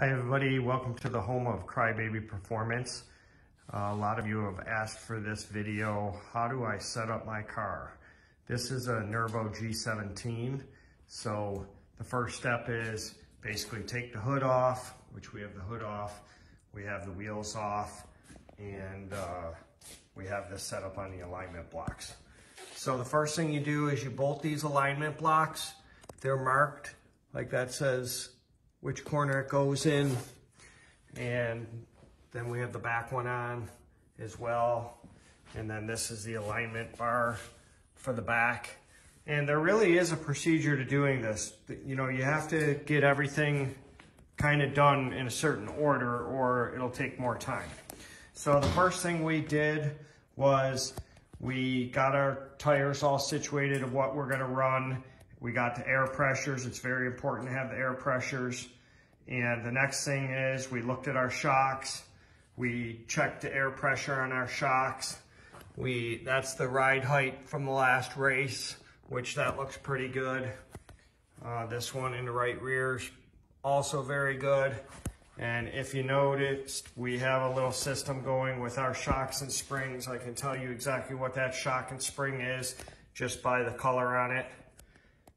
Hi everybody, welcome to the home of Krybaby Performance. Uh, a lot of you have asked for this video, how do I set up my car? This is a Nervo G17, so the first step is basically take the hood off, which we have the hood off, we have the wheels off, and uh, we have this set up on the alignment blocks. So the first thing you do is you bolt these alignment blocks. They're marked, like that says which corner it goes in. And then we have the back one on as well. And then this is the alignment bar for the back. And there really is a procedure to doing this. You know, you have to get everything kind of done in a certain order or it'll take more time. So the first thing we did was we got our tires all situated of what we're gonna run. We got the air pressures. It's very important to have the air pressures. And the next thing is we looked at our shocks. We checked the air pressure on our shocks. We That's the ride height from the last race, which that looks pretty good. Uh, this one in the right rear is also very good. And if you noticed, we have a little system going with our shocks and springs. I can tell you exactly what that shock and spring is just by the color on it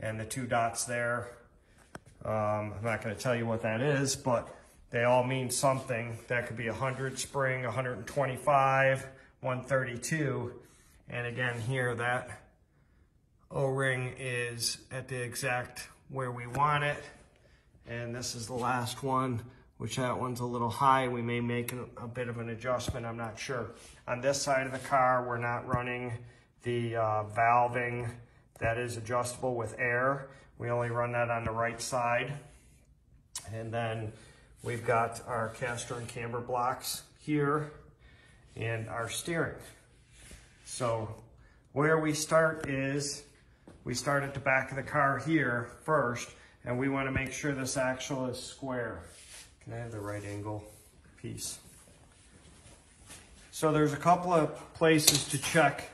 and the two dots there. Um, I'm not going to tell you what that is, but they all mean something. That could be 100 spring, 125, 132. And again, here that O-ring is at the exact where we want it. And this is the last one, which that one's a little high. We may make a, a bit of an adjustment, I'm not sure. On this side of the car, we're not running the uh, valving that is adjustable with air. We only run that on the right side. And then we've got our caster and camber blocks here and our steering. So where we start is, we start at the back of the car here first, and we wanna make sure this axle is square. Can I have the right angle piece? So there's a couple of places to check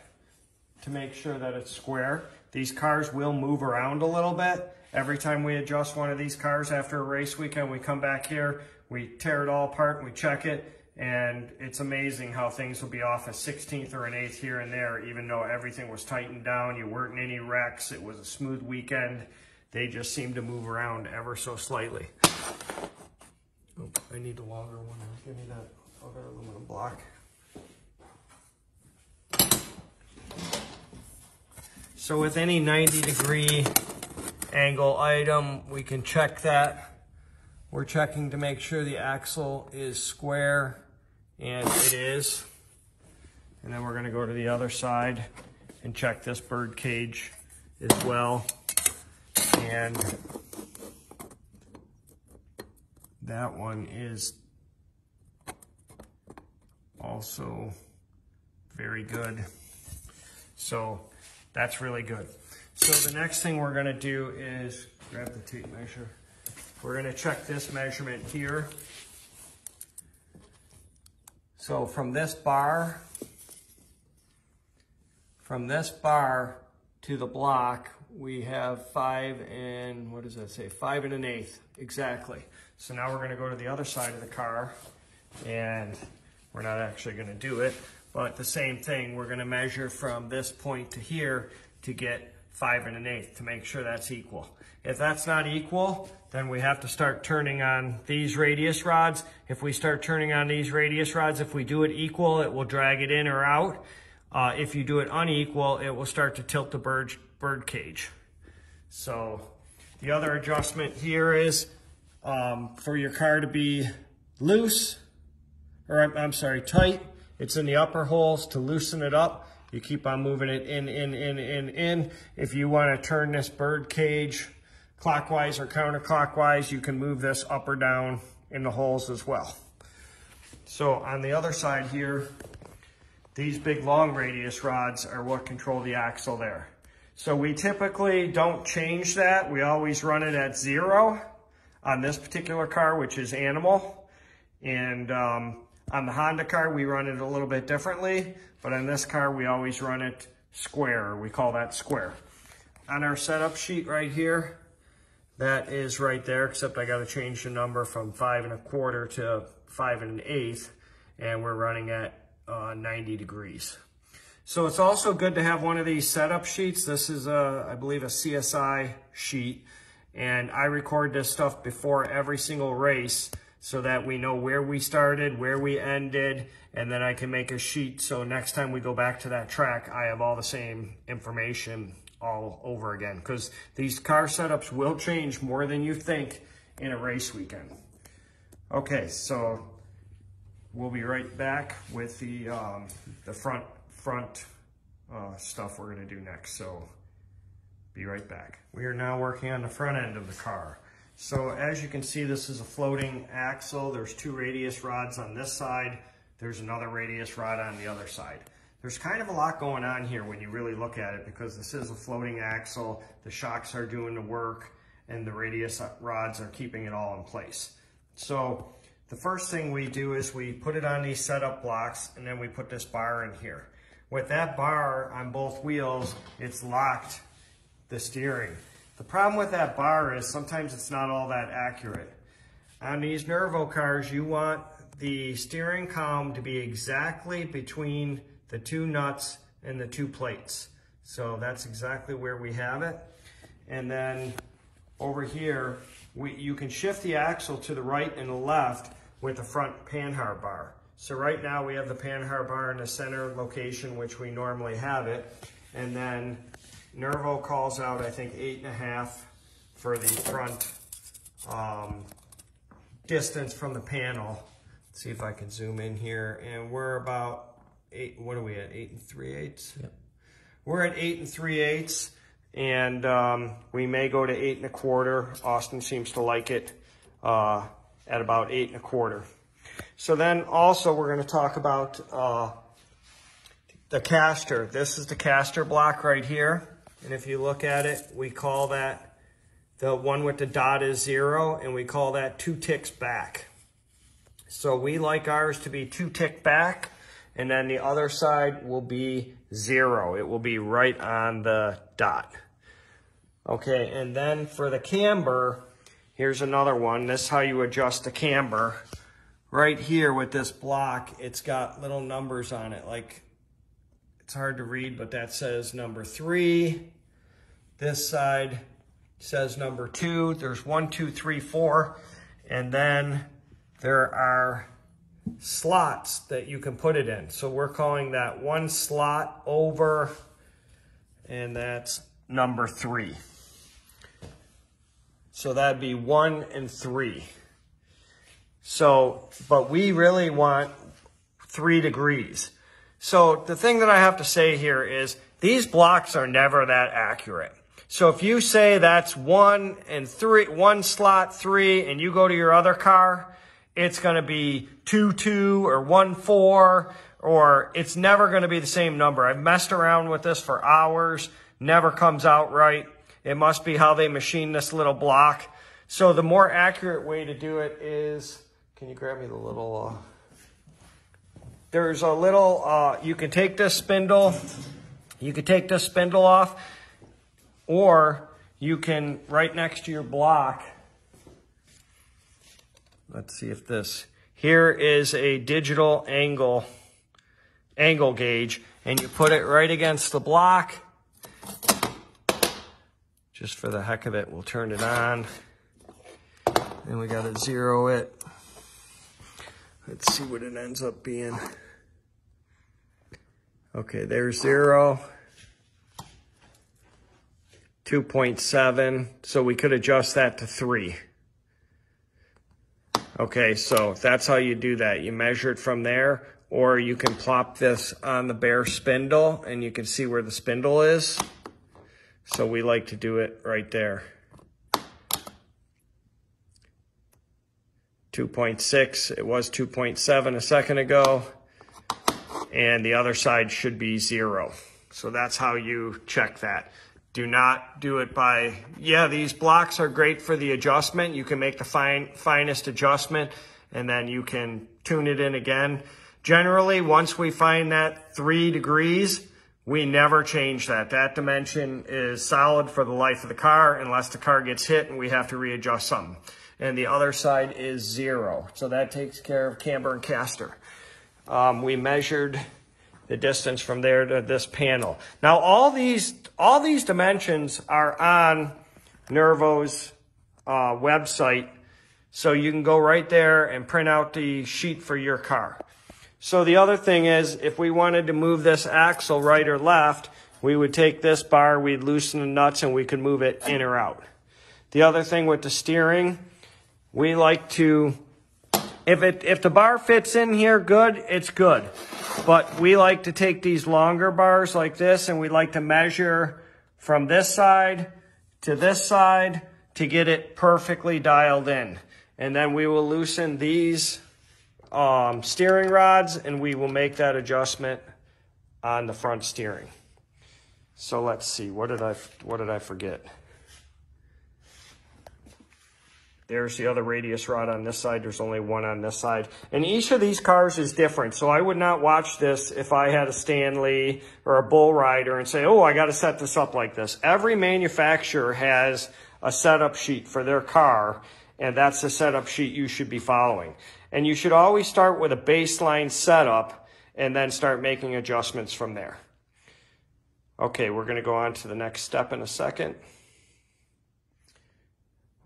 to make sure that it's square. These cars will move around a little bit. Every time we adjust one of these cars after a race weekend, we come back here, we tear it all apart, we check it, and it's amazing how things will be off a 16th or an eighth here and there, even though everything was tightened down, you weren't in any wrecks, it was a smooth weekend. They just seem to move around ever so slightly. Oh, I need a longer one. Give me that other aluminum block. So with any 90 degree angle item, we can check that. We're checking to make sure the axle is square, and it is. And then we're gonna go to the other side and check this bird cage as well. And that one is also very good. So that's really good. So the next thing we're gonna do is grab the tape measure. We're gonna check this measurement here. So from this bar, from this bar to the block, we have five and, what does that say? Five and an eighth, exactly. So now we're gonna go to the other side of the car and we're not actually gonna do it, but the same thing, we're gonna measure from this point to here to get five and an eighth to make sure that's equal. If that's not equal, then we have to start turning on these radius rods. If we start turning on these radius rods, if we do it equal, it will drag it in or out. Uh, if you do it unequal, it will start to tilt the bird, bird cage. So the other adjustment here is um, for your car to be loose, or I'm, I'm sorry, tight, it's in the upper holes to loosen it up. You keep on moving it in, in, in, in, in. If you want to turn this bird cage clockwise or counterclockwise, you can move this up or down in the holes as well. So on the other side here, these big long radius rods are what control the axle there. So we typically don't change that. We always run it at zero on this particular car, which is animal. And um, on the Honda car, we run it a little bit differently, but on this car, we always run it square. We call that square. On our setup sheet right here, that is right there, except I got to change the number from five and a quarter to five and an eighth, and we're running at uh, 90 degrees. So it's also good to have one of these setup sheets. This is, a, I believe, a CSI sheet, and I record this stuff before every single race so that we know where we started, where we ended, and then I can make a sheet so next time we go back to that track, I have all the same information all over again because these car setups will change more than you think in a race weekend. Okay, so we'll be right back with the um, the front front uh, stuff we're gonna do next. So be right back. We are now working on the front end of the car. So as you can see, this is a floating axle. There's two radius rods on this side. There's another radius rod on the other side. There's kind of a lot going on here when you really look at it because this is a floating axle, the shocks are doing the work, and the radius rods are keeping it all in place. So the first thing we do is we put it on these setup blocks and then we put this bar in here. With that bar on both wheels, it's locked the steering. The problem with that bar is sometimes it's not all that accurate. On these Nervo cars, you want the steering column to be exactly between the two nuts and the two plates. So that's exactly where we have it. And then over here, we, you can shift the axle to the right and the left with the front panhard bar. So right now we have the panhard bar in the center location, which we normally have it. And then Nervo calls out, I think, eight and a half for the front um, distance from the panel. Let's see if I can zoom in here. And we're about eight, what are we at, eight and three eighths? Yep. We're at eight and three eighths, and um, we may go to eight and a quarter. Austin seems to like it uh, at about eight and a quarter. So then also we're going to talk about uh, the caster. This is the caster block right here. And if you look at it, we call that, the one with the dot is zero, and we call that two ticks back. So we like ours to be two tick back and then the other side will be zero. It will be right on the dot. Okay, and then for the camber, here's another one. This is how you adjust the camber. Right here with this block, it's got little numbers on it. Like, it's hard to read, but that says number three. This side says number two. There's one, two, three, four. And then there are slots that you can put it in. So we're calling that one slot over, and that's number three. So that'd be one and three. So, but we really want three degrees. So the thing that I have to say here is these blocks are never that accurate. So if you say that's one and three, one slot three, and you go to your other car, it's going to be 2-2 or 1-4 or it's never going to be the same number. I've messed around with this for hours, never comes out right. It must be how they machine this little block. So the more accurate way to do it is, can you grab me the little, uh, there's a little, uh, you can take this spindle, you can take this spindle off, or you can, right next to your block, Let's see if this, here is a digital angle, angle gauge, and you put it right against the block. Just for the heck of it, we'll turn it on. And we gotta zero it. Let's see what it ends up being. Okay, there's zero. 2.7, so we could adjust that to three. Okay, so that's how you do that. You measure it from there, or you can plop this on the bare spindle and you can see where the spindle is. So we like to do it right there. 2.6, it was 2.7 a second ago, and the other side should be zero. So that's how you check that. Do not do it by, yeah, these blocks are great for the adjustment. You can make the fine, finest adjustment and then you can tune it in again. Generally, once we find that three degrees, We never change that. That dimension is solid for the life of the car unless the car gets hit and we have to readjust something. And the other side is zero. So that takes care of camber and caster. Um, we measured the distance from there to this panel. Now all these, all these dimensions are on Nervo's uh, website. So you can go right there and print out the sheet for your car. So the other thing is, if we wanted to move this axle right or left, we would take this bar, we'd loosen the nuts, and we could move it in or out. The other thing with the steering, we like to, if it if the bar fits in here good, it's good. But we like to take these longer bars like this, and we like to measure from this side to this side to get it perfectly dialed in. And then we will loosen these um, steering rods and we will make that adjustment on the front steering. So let's see, what did I, what did I forget? There's the other radius rod on this side. There's only one on this side. And each of these cars is different. So I would not watch this if I had a Stanley or a Bull Rider and say, oh, I got to set this up like this. Every manufacturer has a setup sheet for their car, and that's the setup sheet you should be following. And you should always start with a baseline setup and then start making adjustments from there. Okay, we're going to go on to the next step in a second.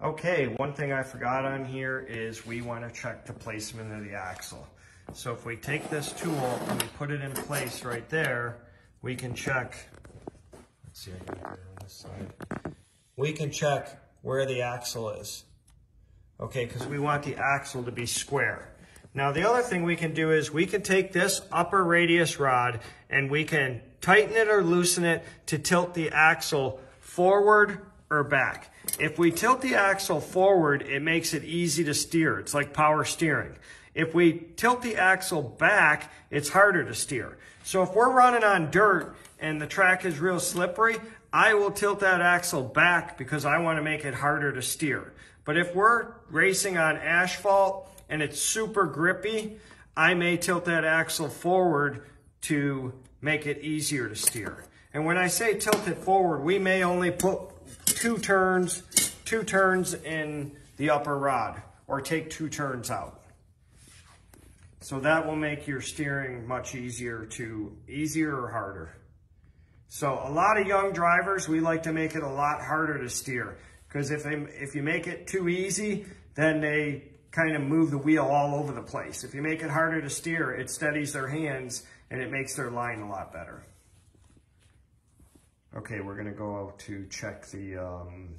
Okay, one thing I forgot on here is we want to check the placement of the axle. So if we take this tool and we put it in place right there, we can check, let's see, I can on this side. We can check where the axle is okay, because we want the axle to be square. Now the other thing we can do is we can take this upper radius rod and we can tighten it or loosen it to tilt the axle forward or back. If we tilt the axle forward, it makes it easy to steer. It's like power steering. If we tilt the axle back, it's harder to steer. So if we're running on dirt and the track is real slippery, I will tilt that axle back because I want to make it harder to steer. But if we're racing on asphalt and it's super grippy, I may tilt that axle forward to make it easier to steer. And when I say tilt it forward, we may only put two turns, two turns in the upper rod or take two turns out. So that will make your steering much easier to, easier or harder. So a lot of young drivers, we like to make it a lot harder to steer. Because if, they, if you make it too easy, then they kind of move the wheel all over the place. If you make it harder to steer, it steadies their hands and it makes their line a lot better. Okay, we're gonna go out to check the, um,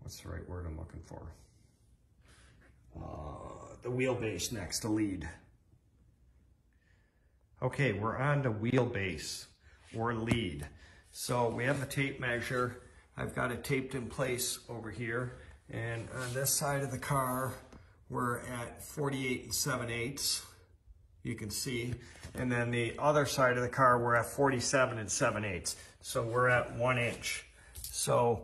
what's the right word I'm looking for? Uh, the wheelbase next, the lead. Okay, we're on the wheelbase or lead. So we have a tape measure I've got it taped in place over here. And on this side of the car, we're at 48 and 7 eighths, you can see. And then the other side of the car, we're at 47 and 7 eighths. So we're at one inch. So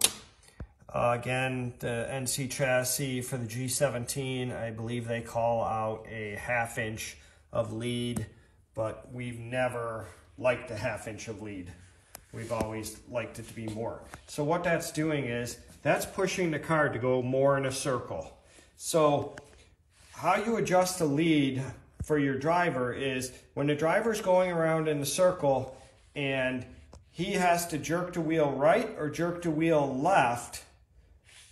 uh, again, the NC chassis for the G17, I believe they call out a half inch of lead, but we've never liked a half inch of lead. We've always liked it to be more. So what that's doing is that's pushing the car to go more in a circle. So how you adjust the lead for your driver is when the driver's going around in the circle and he has to jerk the wheel right or jerk the wheel left,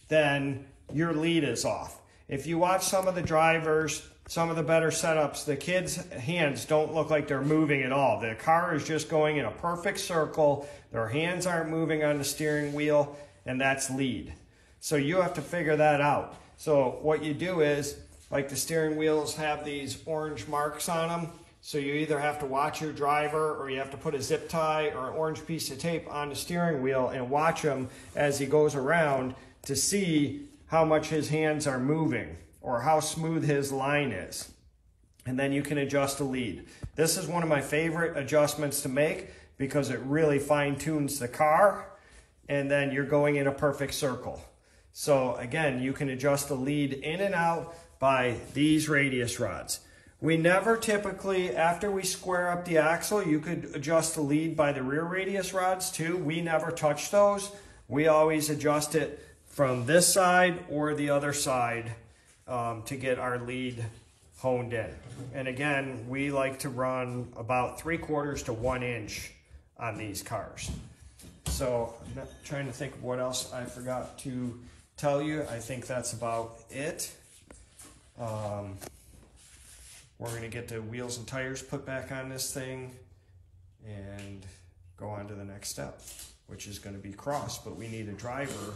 then your lead is off. If you watch some of the drivers some of the better setups, the kids' hands don't look like they're moving at all. The car is just going in a perfect circle. Their hands aren't moving on the steering wheel, and that's lead. So you have to figure that out. So what you do is, like the steering wheels have these orange marks on them, so you either have to watch your driver or you have to put a zip tie or an orange piece of tape on the steering wheel and watch him as he goes around to see how much his hands are moving or how smooth his line is. And then you can adjust the lead. This is one of my favorite adjustments to make because it really fine tunes the car and then you're going in a perfect circle. So again, you can adjust the lead in and out by these radius rods. We never typically, after we square up the axle, you could adjust the lead by the rear radius rods too. We never touch those. We always adjust it from this side or the other side um, to get our lead honed in. And again, we like to run about three quarters to one inch on these cars. So I'm trying to think of what else I forgot to tell you. I think that's about it. Um, we're going to get the wheels and tires put back on this thing and go on to the next step, which is going to be cross, but we need a driver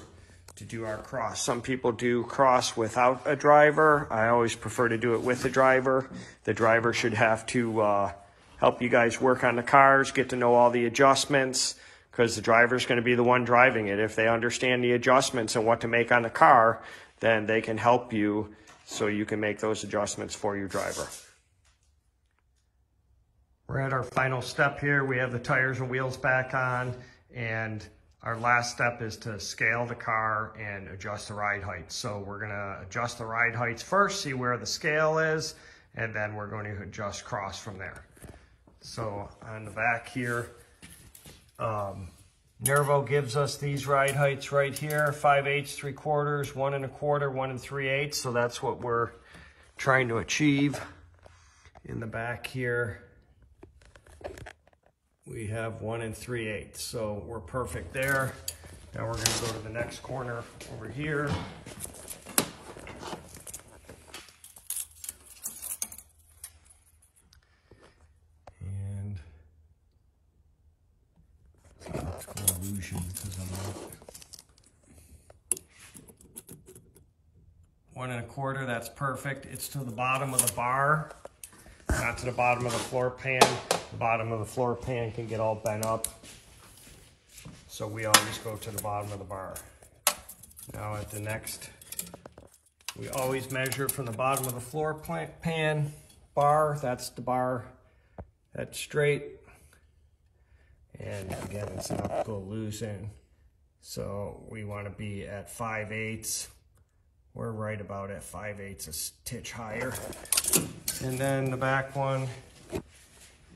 to do our cross. Some people do cross without a driver. I always prefer to do it with a driver. The driver should have to uh, help you guys work on the cars, get to know all the adjustments, because the driver's going to be the one driving it. If they understand the adjustments and what to make on the car, then they can help you so you can make those adjustments for your driver. We're at our final step here. We have the tires and wheels back on and our last step is to scale the car and adjust the ride height. So we're gonna adjust the ride heights first, see where the scale is, and then we're going to adjust cross from there. So on the back here, um, Nervo gives us these ride heights right here, 5 eighths, 3 quarters, 1 and a quarter, 1 and 3 eighths. So that's what we're trying to achieve in the back here we have one and three eighths. So we're perfect there. Now we're gonna go to the next corner over here. And illusion because I'm not. One and a quarter, that's perfect. It's to the bottom of the bar not to the bottom of the floor pan. The bottom of the floor pan can get all bent up. So we always go to the bottom of the bar. Now at the next, we always measure from the bottom of the floor pan bar. That's the bar that's straight. And again, it's not go loose in. So we want to be at 5 eighths. We're right about at 5 eighths, a stitch higher. And then the back one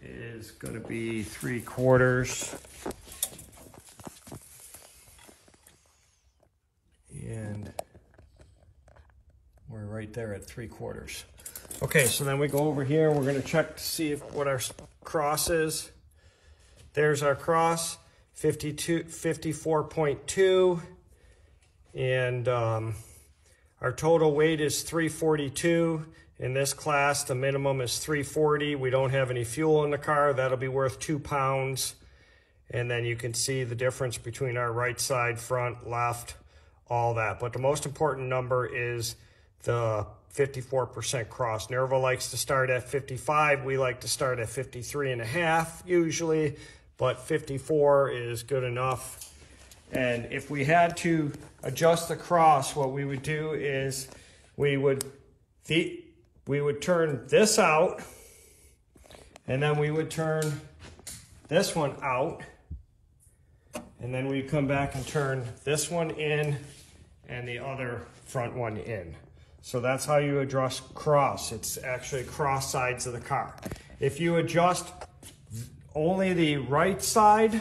is going to be three quarters. And we're right there at three quarters. Okay, so then we go over here. We're going to check to see if, what our cross is. There's our cross, 52, 54.2. And um, our total weight is 342. In this class, the minimum is 340. We don't have any fuel in the car. That'll be worth two pounds. And then you can see the difference between our right side, front, left, all that. But the most important number is the 54% cross. Nervo likes to start at 55. We like to start at 53 and a half usually, but 54 is good enough. And if we had to adjust the cross, what we would do is we would we would turn this out and then we would turn this one out and then we come back and turn this one in and the other front one in. So that's how you adjust cross. It's actually cross sides of the car. If you adjust only the right side,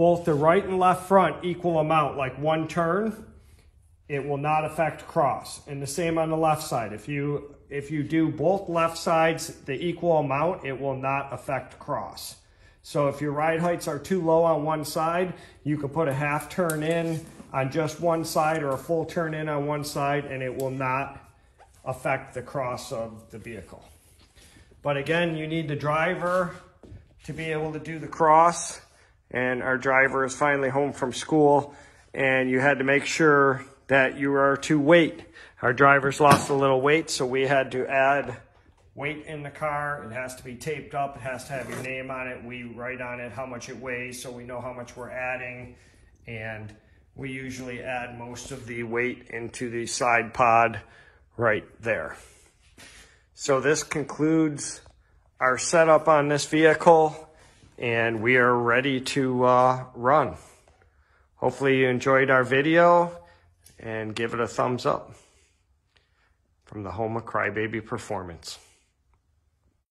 both the right and left front equal amount, like one turn, it will not affect cross. And the same on the left side. If you if you do both left sides the equal amount, it will not affect cross. So if your ride heights are too low on one side, you can put a half turn in on just one side or a full turn in on one side and it will not affect the cross of the vehicle. But again, you need the driver to be able to do the cross and our driver is finally home from school and you had to make sure that you are to wait. Our drivers lost a little weight, so we had to add weight in the car. It has to be taped up. It has to have your name on it. We write on it how much it weighs so we know how much we're adding. And we usually add most of the weight into the side pod right there. So this concludes our setup on this vehicle and we are ready to uh, run. Hopefully you enjoyed our video and give it a thumbs up from the home of Krybaby Performance.